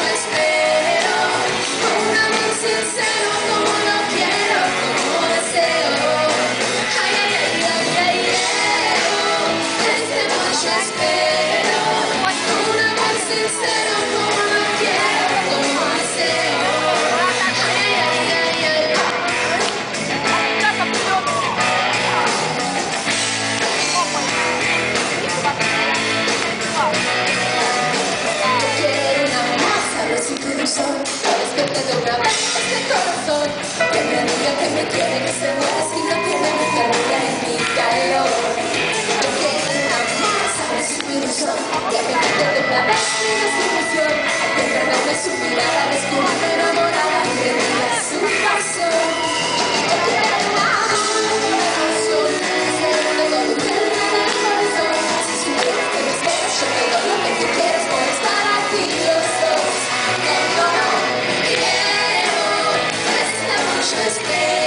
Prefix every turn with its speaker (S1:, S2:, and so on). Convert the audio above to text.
S1: este amor este amor